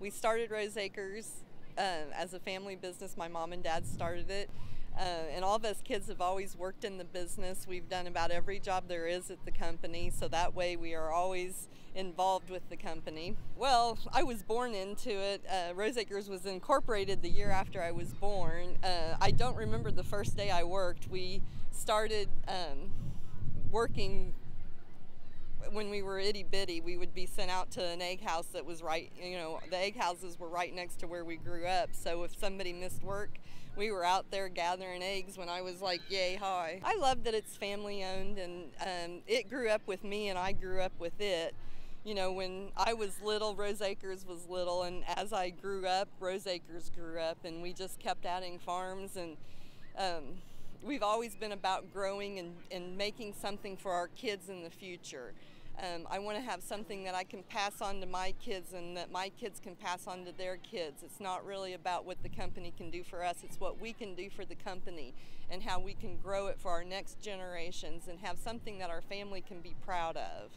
We started Rose Acres uh, as a family business. My mom and dad started it. Uh, and all of us kids have always worked in the business. We've done about every job there is at the company, so that way we are always involved with the company. Well, I was born into it. Uh, Rose Acres was incorporated the year after I was born. Uh, I don't remember the first day I worked. We started um, working when we were itty bitty, we would be sent out to an egg house that was right, you know, the egg houses were right next to where we grew up. So if somebody missed work, we were out there gathering eggs when I was like yay high. I love that it's family owned and um, it grew up with me and I grew up with it. You know, when I was little, Rose Acres was little, and as I grew up, Rose Acres grew up, and we just kept adding farms and. Um, we've always been about growing and, and making something for our kids in the future. Um, I want to have something that I can pass on to my kids and that my kids can pass on to their kids. It's not really about what the company can do for us, it's what we can do for the company and how we can grow it for our next generations and have something that our family can be proud of.